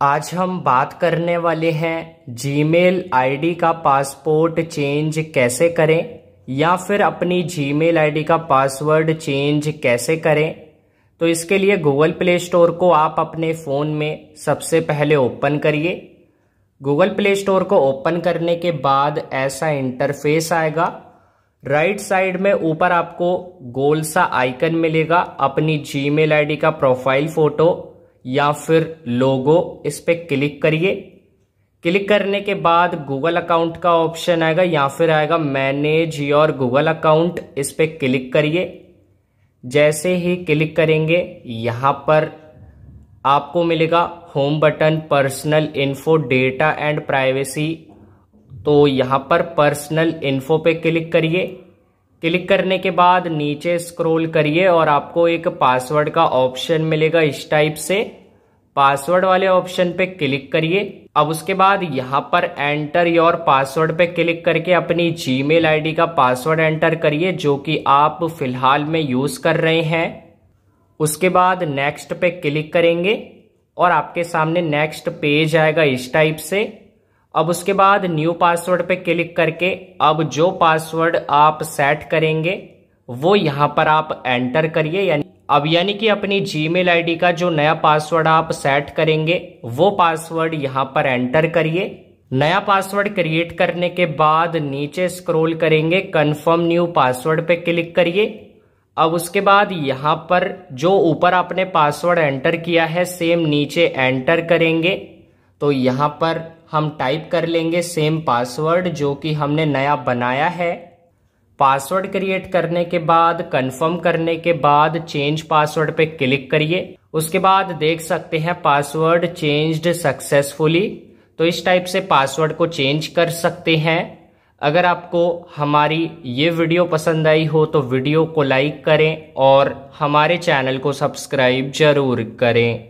आज हम बात करने वाले हैं जीमेल आईडी का पासपोर्ट चेंज कैसे करें या फिर अपनी जीमेल आईडी का पासवर्ड चेंज कैसे करें। तो इसके लिए गूगल प्ले स्टोर को आप अपने फ़ोन में सबसे पहले ओपन करिए। गूगल प्ले स्टोर को ओपन करने के बाद ऐसा इंटरफेस आएगा। राइट साइड में ऊपर आपको गोल सा आइकन मिलेगा अपनी जीमेल आईडी का प्रोफ़ाइल फ़ोटो या फिर लोगो इस पर क्लिक करिए। क्लिक करने के बाद गूगल अकाउंट का ऑप्शन आएगा, या फिर आएगा मैनेज योर गूगल अकाउंट, इस पर क्लिक करिए। जैसे ही क्लिक करेंगे, यहाँ पर आपको मिलेगा home button, personal info, data and privacy. तो यहाँ पर पर्सनल इन्फो पे क्लिक करिए। क्लिक करने के बाद नीचे स्क्रॉल करिए और आपको एक पासवर्ड का ऑप्शन मिलेगा इस टाइप से। पासवर्ड वाले ऑप्शन पे क्लिक करिए। अब उसके बाद यहाँ पर एंटर योर पासवर्ड पे क्लिक करके अपनी जीमेल आईडी का पासवर्ड एंटर करिए, जो कि आप फ़िलहाल में यूज़ कर रहे हैं। उसके बाद नेक्स्ट पे क्लिक करेंगे और आपके सामने नेक्स्ट पेज आएगा इस टाइप से। अब उसके बाद न्यू पासवर्ड पे क्लिक करके अब जो पासवर्ड आप सेट करेंगे, वो यहाँ पर आप एंटर करिए, यानी अब यानी कि अपनी जीमेल आईडी का जो नया पासवर्ड आप सेट करेंगे, वो पासवर्ड यहाँ पर एंटर करिए। नया पासवर्ड क्रिएट करने के बाद नीचे स्क्रॉल करेंगे कंफर्म न्यू पासवर्ड पे क्लिक करिए। अब उसके बाद यहाँ पर जो ऊपर आपने पासवर्ड एंटर किया है सेम नीचे एंटर करेंगे। तो यहाँ पर हम टाइप कर लेंगे सेम पासवर्ड जो कि हमने नया बनाया है। पासवर्ड क्रिएट करने के बाद कंफर्म करने के बाद चेंज पासवर्ड पे क्लिक करिए। उसके बाद देख सकते हैं पासवर्ड चेंज्ड सक्सेसफुली तो इस टाइप से पासवर्ड को चेंज कर सकते हैं। अगर आपको हमारी ये वीडियो पसंद आई हो तो वीडियो को लाइक करें और हमारे चैनल को सब्सक्राइब ज़रूर करें।